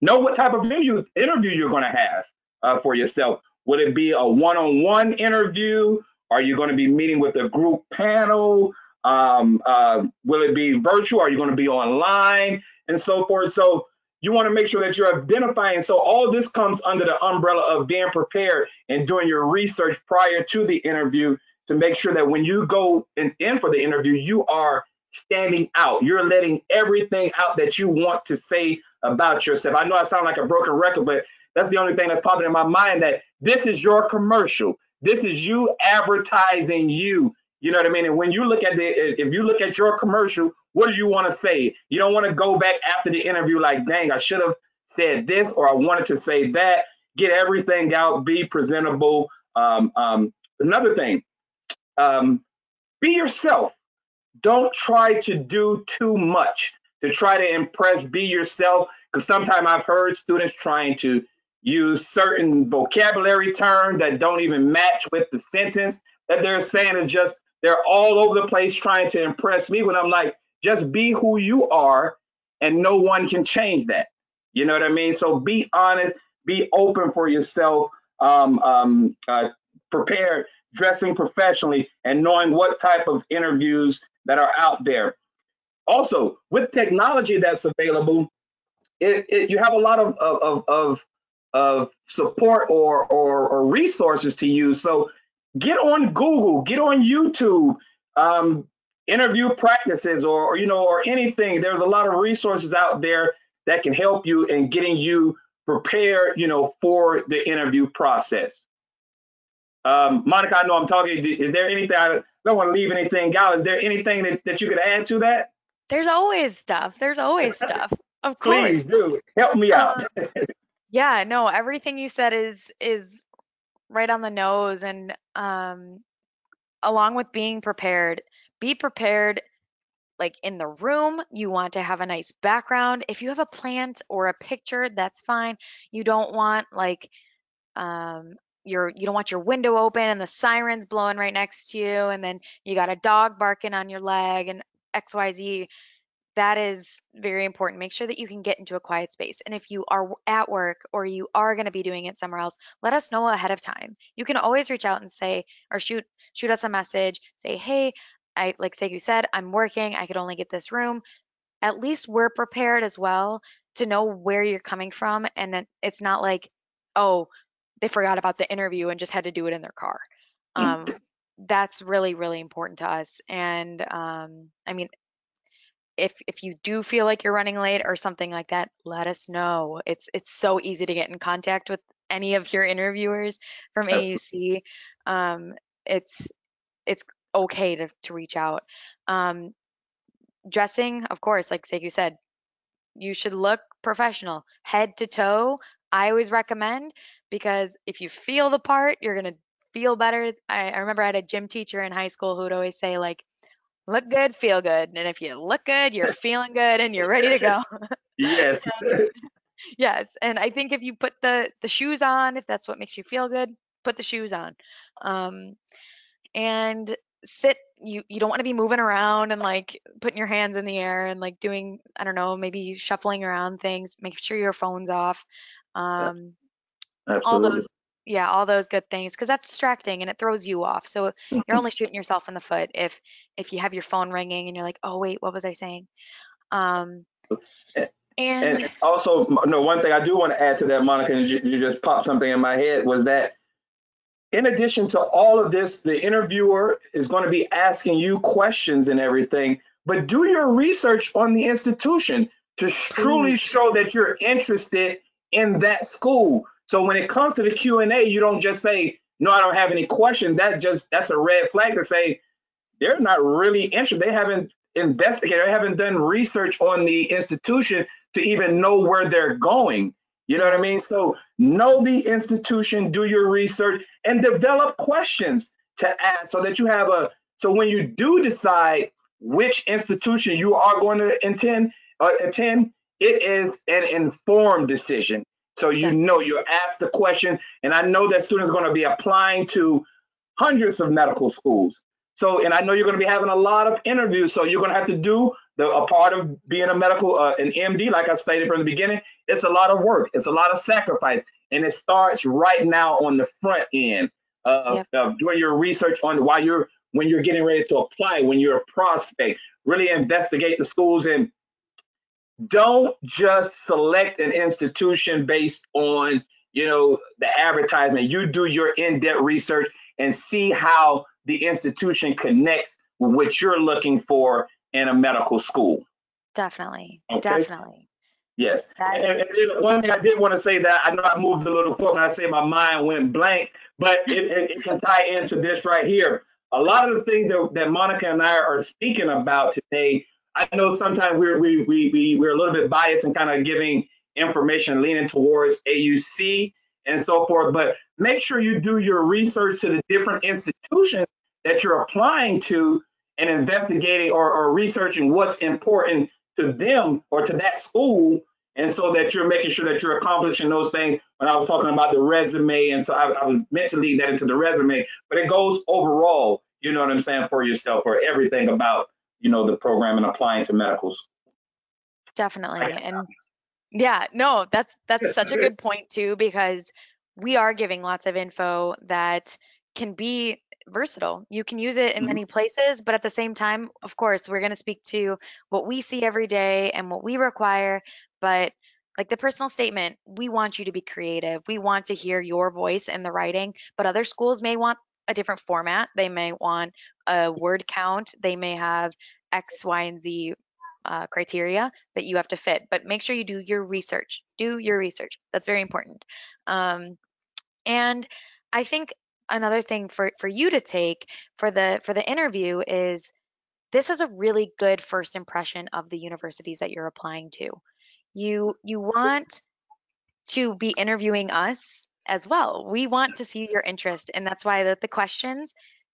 know what type of interview, interview you're going to have uh, for yourself. Would it be a one-on-one interview? Are you going to be meeting with a group panel? Um, uh, will it be virtual? Are you going to be online and so forth? So you want to make sure that you're identifying. So all this comes under the umbrella of being prepared and doing your research prior to the interview to make sure that when you go in, in for the interview, you are standing out. You're letting everything out that you want to say about yourself. I know I sound like a broken record, but that's the only thing that's popping in my mind that this is your commercial. This is you advertising you. You know what I mean? And when you look at the, if you look at your commercial, what do you want to say? You don't want to go back after the interview like, dang, I should have said this or I wanted to say that. Get everything out, be presentable. Um, um, another thing, um, be yourself. don't try to do too much to try to impress, be yourself. Because sometimes I've heard students trying to use certain vocabulary terms that don't even match with the sentence that they're saying and just they're all over the place trying to impress me when I'm like, just be who you are and no one can change that. You know what I mean? So be honest, be open for yourself, um, um, uh, prepare, dressing professionally, and knowing what type of interviews that are out there. Also, with technology that's available, it, it, you have a lot of, of, of, of support or, or, or resources to use. So get on Google, get on YouTube, um, interview practices or, or, you know, or anything. There's a lot of resources out there that can help you in getting you prepared, you know, for the interview process. Um, Monica, I know I'm talking. Is there anything, I don't want to leave anything out. Is there anything that, that you could add to that? There's always stuff. There's always stuff. Of course. Please do. Help me out. Um, yeah, no, everything you said is is right on the nose and um along with being prepared, be prepared like in the room, you want to have a nice background. If you have a plant or a picture, that's fine. You don't want like um your you don't want your window open and the sirens blowing right next to you and then you got a dog barking on your leg and XYZ. That is very important. Make sure that you can get into a quiet space. And if you are at work or you are going to be doing it somewhere else, let us know ahead of time. You can always reach out and say or shoot shoot us a message, say, "Hey, I like say you said, I'm working. I could only get this room." At least we're prepared as well to know where you're coming from and it's not like, "Oh, they forgot about the interview and just had to do it in their car." Mm. Um, that's really really important to us and um, i mean if if you do feel like you're running late or something like that let us know. It's it's so easy to get in contact with any of your interviewers from auc um, it's it's okay to, to reach out. Um, dressing of course like Sekou said you should look professional head to toe. I always recommend because if you feel the part you're going to feel better. I, I remember I had a gym teacher in high school who would always say like, look good, feel good. And if you look good, you're feeling good and you're ready to go. Yes. yes. And I think if you put the, the shoes on, if that's what makes you feel good, put the shoes on. Um, and sit you you don't want to be moving around and like putting your hands in the air and like doing i don't know maybe shuffling around things make sure your phone's off um Absolutely. all those yeah, all those good things because that's distracting and it throws you off. So you're Mm-hmm. only shooting yourself in the foot if if you have your phone ringing and you're like, "Oh, wait, what was I saying?" Um And and also, no, one thing I do want to add to that, Monica, and you, you just popped something in my head was that in addition to all of this, the interviewer is going to be asking you questions and everything, but do your research on the institution to truly show that you're interested in that school. So when it comes to the Q&A, you don't just say, no, I don't have any questions. That just, that's a red flag to say, they're not really interested. They haven't investigated, they haven't done research on the institution to even know where they're going. You know what I mean? So know the institution, do your research, and develop questions to ask so that you have a, so when you do decide which institution you are going to attend, uh, attend, it is an informed decision. So you know, you're asked the question, and I know that students are going to be applying to hundreds of medical schools. So, and I know you're going to be having a lot of interviews. So you're going to have to do the a part of being a medical, uh, an MD, like I stated from the beginning. It's a lot of work. It's a lot of sacrifice, and it starts right now on the front end of, Yep. of doing your research on while you're when you're getting ready to apply, when you're a prospect. Really investigate the schools and don't just select an institution based on you know the advertisement. You do your in-depth research and see how the institution connects with what you're looking for in a medical school. Definitely, Okay. definitely. yes. That and, is and then one thing i did want to say that i know i moved a little forward when i say my mind went blank but it, it, it can tie into this right here. A lot of the things that, that monica and i are speaking about today I know sometimes we're we we we we're a little bit biased and kind of giving information leaning towards AUC and so forth, but make sure you do your research to the different institutions that you're applying to and investigating or, or researching what's important to them or to that school and so that you're making sure that you're accomplishing those things. When I was talking about the resume, and so I, I, was meant to lead that into the resume, but it goes overall. You know what I'm saying for yourself, or everything about you know the program and applying to medical school. Definitely, and yeah, no, that's that's such a good point too because we are giving lots of info that can be versatile. You can use it in mm-hmm. many places, but at the same time, of course, we're going to speak to what we see every day and what we require. But like the personal statement, we want you to be creative. We want to hear your voice in the writing, but other schools may want a different format. They may want a word count. They may have X, Y, and Z uh, criteria that you have to fit. But make sure you do your research. Do your research. That's very important. Um, and I think another thing for for you to take for the for the interview is this is a really good first impression of the universities that you're applying to. You you want to be interviewing us as well. We want to see your interest and that's why the, the questions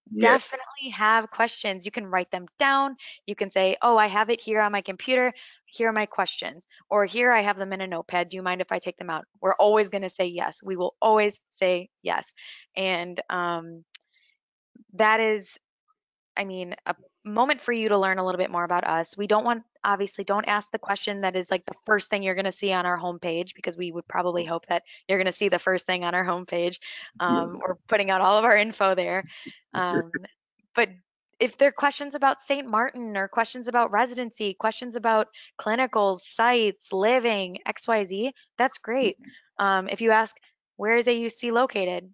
Yes. Definitely have questions. You can write them down. You can say, Oh, I have it here on my computer. Here are my questions. Or here I have them in a notepad. Do you mind if I take them out? We're always going to say yes. We will always say yes. And um, that is, I mean, a moment for you to learn a little bit more about us. We don't want, obviously, don't ask the question that is like the first thing you're going to see on our homepage because we would probably hope that you're going to see the first thing on our homepage. Um, yes. We're putting out all of our info there. Um, but if there are questions about St. Maarten or questions about residency, questions about clinicals, sites, living, XYZ, that's great. Mm-hmm. Um, if you ask, where is AUC located?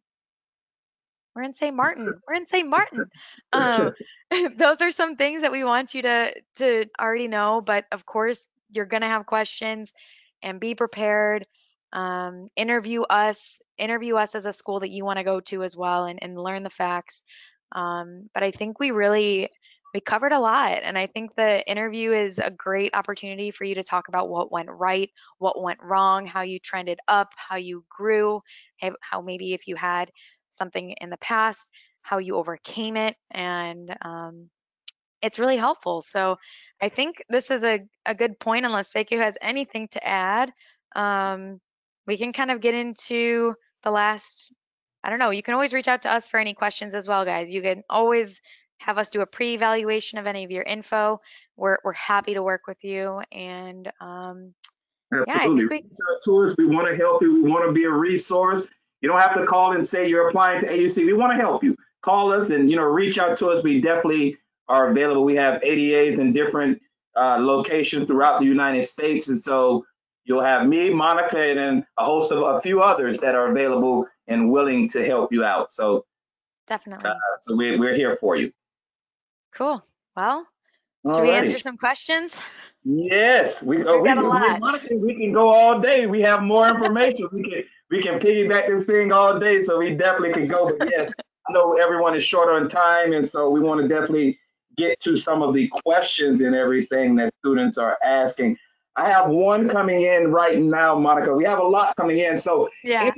We're in St. Maarten. We're in St. Maarten. Um, those are some things that we want you to to already know. But of course, you're gonna have questions, and be prepared. Um, interview us. Interview us as a school that you want to go to as well, and and learn the facts. Um, but I think we really we covered a lot, and I think the interview is a great opportunity for you to talk about what went right, what went wrong, how you trended up, how you grew, how maybe if you had something in the past, how you overcame it, and um, it's really helpful. So I think this is a, a good point, unless Sekou has anything to add. Um, we can kind of get into the last, I don't know, you can always reach out to us for any questions as well, guys. You can always have us do a pre-evaluation of any of your info. We're, we're happy to work with you. And um, Absolutely. Yeah, we, to us. We want to help you. We want to be a resource. You don't have to call and say you're applying to AUC. We want to help you. Call us and you know reach out to us. We definitely are available. We have ADAs in different uh, locations throughout the United States, and so you'll have me, Monica, and then a host of a few others that are available and willing to help you out. So definitely. Uh, so we're we're here for you. Cool. Well, should we answer some questions? Yes, we, uh, we, we, Monica, we can go all day. We have more information. we can we can piggyback this thing all day, so we definitely can go. But yes, I know everyone is short on time, and so we want to definitely get to some of the questions and everything that students are asking. I have one coming in right now, Monica. We have a lot coming in, so yeah.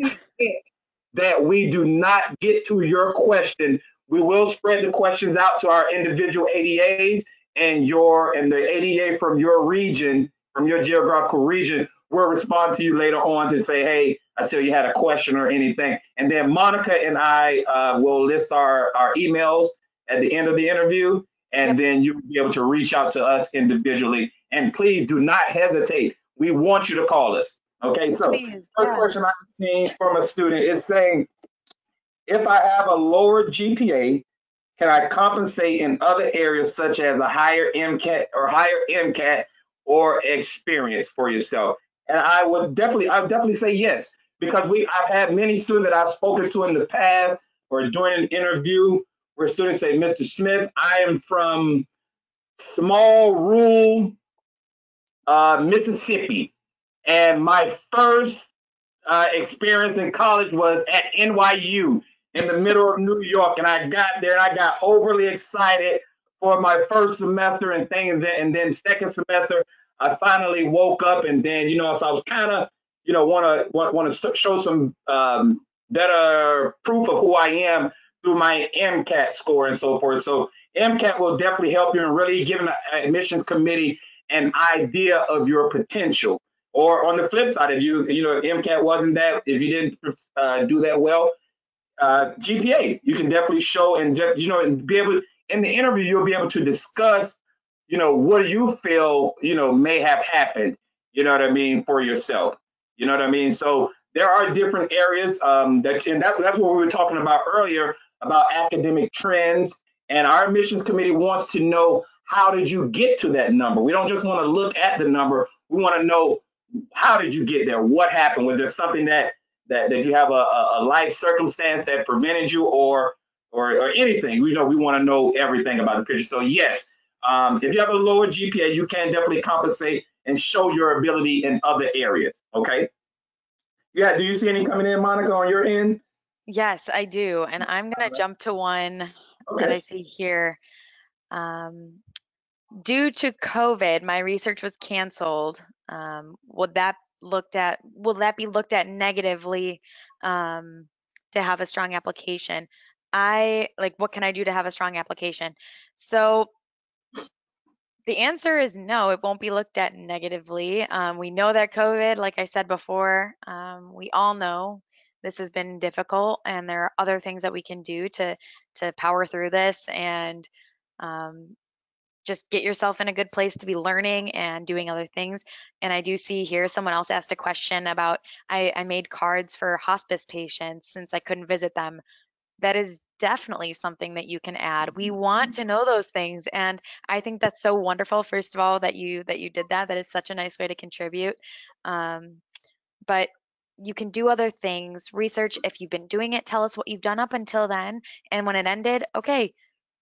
that we do not get to your question, we will spread the questions out to our individual ADAs and your and the ADA from your region, from your geographical region, will respond to you later on to say, hey, I said you had a question or anything. And then Monica and I uh, will list our, our emails at the end of the interview, and yep. then you'll be able to reach out to us individually. And please do not hesitate. We want you to call us. Okay, so please, first yeah. question I've seen from a student is saying, if I have a lower GPA, can I compensate in other areas such as a higher MCAT or higher MCAT or experience for yourself? And I would definitely, I would definitely say yes, because we, I've had many students that I've spoken to in the past or during an interview where students say, Mr. Smith, I am from small rural uh, Mississippi, and my first uh, experience in college was at NYU in the middle of New York, and I got there and I got overly excited for my first semester and thing, and then, and then second semester I finally woke up and then, you know, so I was kind of, you know, want to want, to show some um, better proof of who I am through my MCAT score and so forth. So MCAT will definitely help you in really giving the admissions committee an idea of your potential. Or on the flip side, if you you know MCAT wasn't that, if you didn't uh, do that well, uh, GPA you can definitely show and you know and be able in the interview you'll be able to discuss you know what you feel you know may have happened. You know what I mean for yourself. You know what I mean. So there are different areas um, that and that, that's what we were talking about earlier about academic trends. And our admissions committee wants to know how did you get to that number? We don't just want to look at the number. We want to know how did you get there? What happened? Was there something that that, that you have a, a life circumstance that prevented you or or, or anything? We know we want to know everything about the picture. So yes, um, if you have a lower GPA, you can definitely compensate and show your ability in other areas. Okay. Yeah. Do you see any coming in, Monica, on your end? Yes, I do. And I'm going to jump to one okay. that I see here. Um, due to COVID, my research was canceled. Um, would that looked at? Will that be looked at negatively um, to have a strong application? I like. What can I do to have a strong application? So the answer is no. It won't be looked at negatively. Um, we know that COVID, like I said before, um, we all know this has been difficult, and there are other things that we can do to to power through this and um, just get yourself in a good place to be learning and doing other things. And I do see here someone else asked a question about I, I made cards for hospice patients since I couldn't visit them. That is definitely something that you can add. We want to know those things and I think that's so wonderful first of all that you that you did that. That is such a nice way to contribute. Um, but you can do other things. Research if you've been doing it, tell us what you've done up until then and when it ended, okay,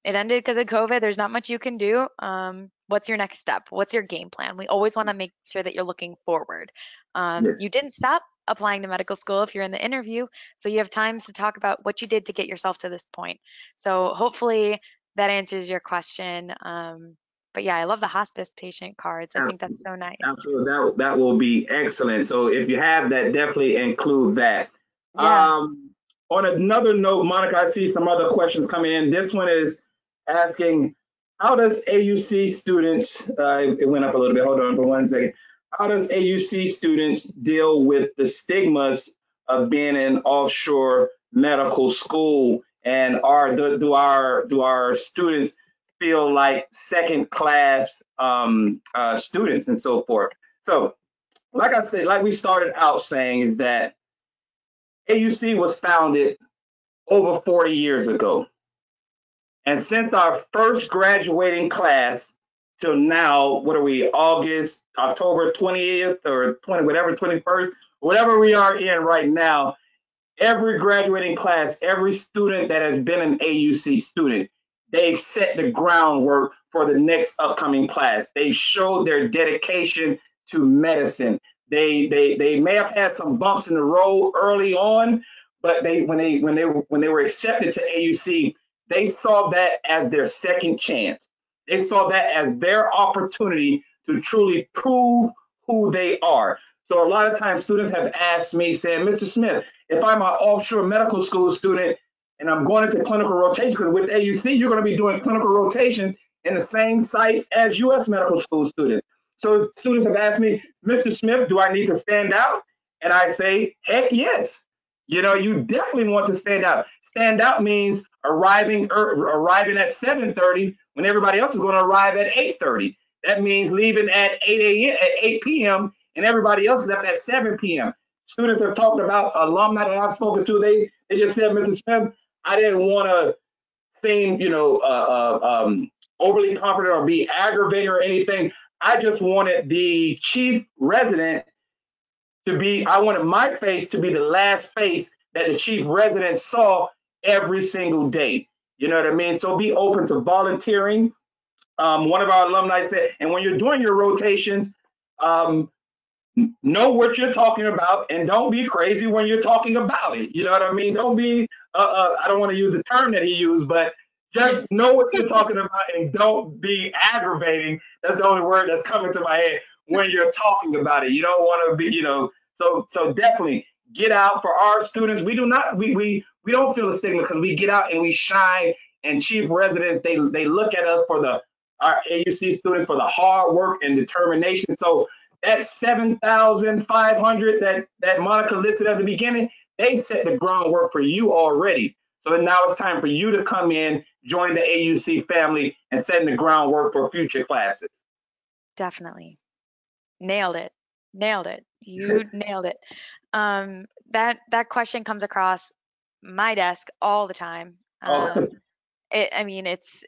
it ended because of COVID. There's not much you can do. Um, what's your next step? What's your game plan? We always want to make sure that you're looking forward. Um, yes. You didn't stop applying to medical school if you're in the interview, so you have times to talk about what you did to get yourself to this point. So hopefully that answers your question. Um, but yeah, I love the hospice patient cards. I think that's so nice. Absolutely, that that will be excellent. So if you have that, definitely include that. Yeah. Um, on another note, Monica, I see some other questions coming in. This one is asking how does AUC students, uh, it went up a little bit, hold on for one second. How does AUC students deal with the stigmas of being in offshore medical school? And are do, do our do our students feel like second class um, uh, students and so forth? So, like I said, like we started out saying, is that AUC was founded over 40 years ago. And since our first graduating class till now, what are we, August, October 20th or 20, whatever, 21st, whatever we are in right now, every graduating class, every student that has been an AUC student, they've set the groundwork for the next upcoming class. They showed their dedication to medicine. They they they may have had some bumps in the road early on, but they when they when they when they were accepted to AUC, they saw that as their second chance. They saw that as their opportunity to truly prove who they are. So a lot of times students have asked me saying, Mr. Smith, if I'm an offshore medical school student and I'm going into clinical rotation, because with AUC, you're going to be doing clinical rotations in the same sites as US medical school students. So students have asked me, Mr. Smith, do I need to stand out? And I say, heck yes. You know, you definitely want to stand out. Stand out means arriving er, arriving at 7:30 when everybody else is going to arrive at 8:30. That means leaving at 8 a.m. at 8 p.m. and everybody else is up at 7 p.m. Students have talked about alumni that I've spoken to. They they just said, Mr. Smith, I didn't want to seem, you know, uh, uh, um, overly confident or be aggravating or anything. I just wanted the chief resident to be, I wanted my face to be the last face that the chief resident saw every single day. You know what I mean? So be open to volunteering. Um, one of our alumni said, and when you're doing your rotations, um, know what you're talking about and don't be crazy when you're talking about it. You know what I mean? Don't be, uh, uh, I don't want to use the term that he used, but just know what you're talking about and don't be aggravating. That's the only word that's coming to my head when you're talking about it. You don't want to be, you know, so so definitely get out for our students. We do not we we we don't feel the stigma because we get out and we shine and chief residents, they, they look at us for the, our AUC students for the hard work and determination. So that 7,500 that, that Monica listed at the beginning, they set the groundwork for you already. So now it's time for you to come in, join the AUC family, and setting the groundwork for future classes. Definitely. Nailed it. Nailed it. You nailed it. Um, that that question comes across my desk all the time. Oh. Um, it, I mean, it's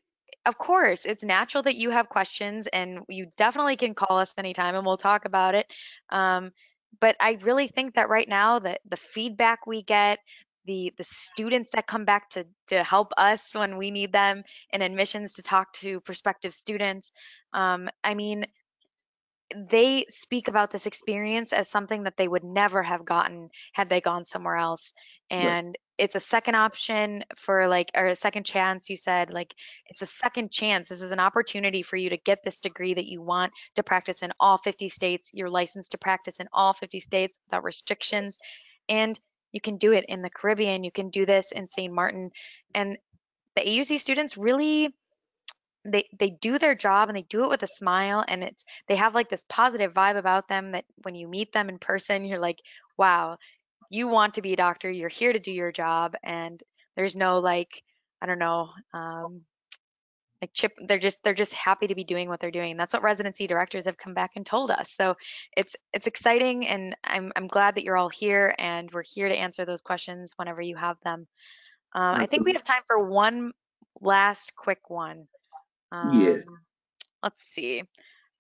of course it's natural that you have questions, and you definitely can call us anytime, and we'll talk about it. Um, but I really think that right now that the feedback we get, the the students that come back to to help us when we need them in admissions to talk to prospective students, um, I mean, they speak about this experience as something that they would never have gotten had they gone somewhere else and it's a second option for like or a second chance you said like it's a second chance. This is an opportunity for you to get this degree that you want to practice in all 50 states. You're licensed to practice in all 50 states without restrictions. And you can do it in the caribbean. You can do this in st maarten. And the auc students really they they do their job and they do it with a smile. And it's they have like this positive vibe about them that when you meet them in person you're like wow you want to be a doctor you're here to do your job and there's no like i don't know um like chip they're just they're just happy to be doing what they're doing. That's what residency directors have come back and told us. So it's it's exciting and i'm i'm glad that you're all here and we're here to answer those questions whenever you have them. Um, i think we have time for one last quick one. Yeah. um, let's see.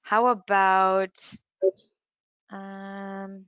How about um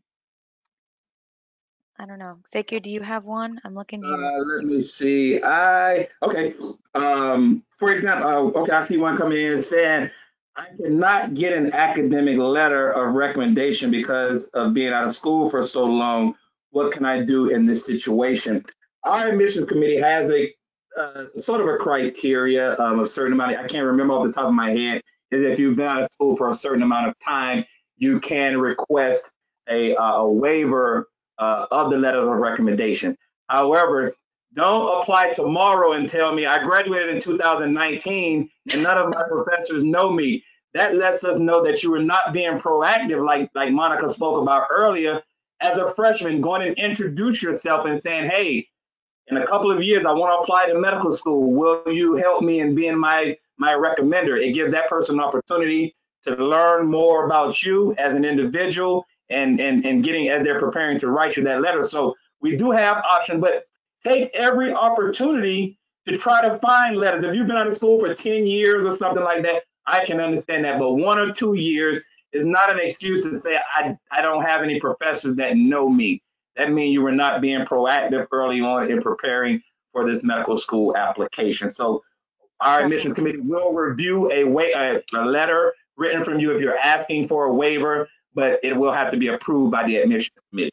I don't know. Sekou, do you have one? I'm looking here. Uh, let me see. I okay. Um, for example, uh, okay, I see one coming in saying I cannot get an academic letter of recommendation because of being out of school for so long. What can I do in this situation? Our admissions committee has a uh, sort of a criteria um, of certain amount. I can't remember off the top of my head. Is if you've been out of school for a certain amount of time, you can request a, uh, a waiver uh, of the letter of recommendation. However, don't apply tomorrow and tell me I graduated in 2019 and none of my professors know me. That lets us know that you were not being proactive, like like Monica spoke about earlier. As a freshman, going and introduce yourself and saying, "Hey, in a couple of years, I want to apply to medical school. Will you help me in being my my recommender?" It gives that person an opportunity to learn more about you as an individual and and and getting as they're preparing to write you that letter. So we do have options, but take every opportunity to try to find letters. If you've been out of school for 10 years or something like that, I can understand that. But one or two years is not an excuse to say I I don't have any professors that know me. That means you were not being proactive early on in preparing for this medical school application. So our admissions committee will review a way a, a letter written from you if you're asking for a waiver but it will have to be approved by the admissions committee.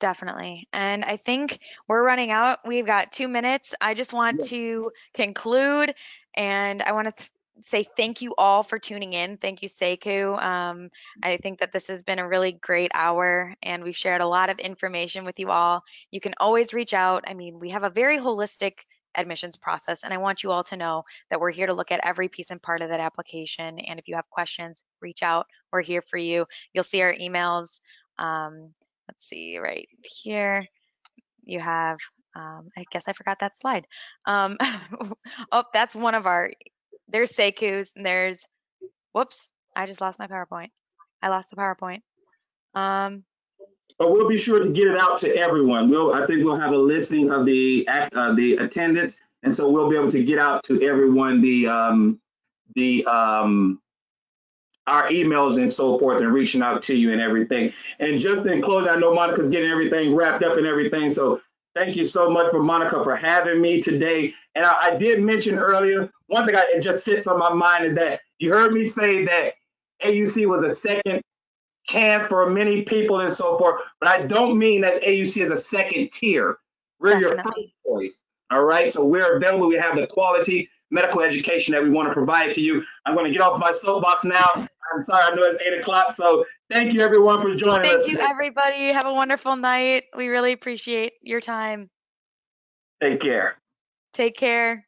Definitely. And I think we're running out. We've got two minutes. I just want Yeah. to conclude and I want to say thank you all for tuning in. Thank you, Sekou. Um, I think that this has been a really great hour and we've shared a lot of information with you all. You can always reach out. I mean, we have a very holistic admissions process and I want you all to know that we're here to look at every piece and part of that application. And if you have questions, reach out. We're here for you. You'll see our emails. Um, let's see right here you have um, i guess i forgot that slide um, oh that's one of our there's Sekou's and there's whoops i just lost my powerpoint i lost the powerpoint um, But we'll be sure to get it out to everyone. We'll, I think we'll have a listing of the uh, the attendance, and so we'll be able to get out to everyone the um, the um, our emails and so forth, and reaching out to you and everything. And just in closing, I know Monica's getting everything wrapped up and everything, so thank you so much for Monica for having me today. And I, I did mention earlier one thing it just sits on my mind is that you heard me say that AUC was a second chance for many people and so forth. But I don't mean that AUC is a second tier. We're your first choice. All right. So we're available. We have the quality medical education that we want to provide to you. I'm going to get off my soapbox now. I'm sorry, I know it's eight o'clock. So thank you everyone for joining us. thank you everybody have a wonderful night we really appreciate your time Take care. take care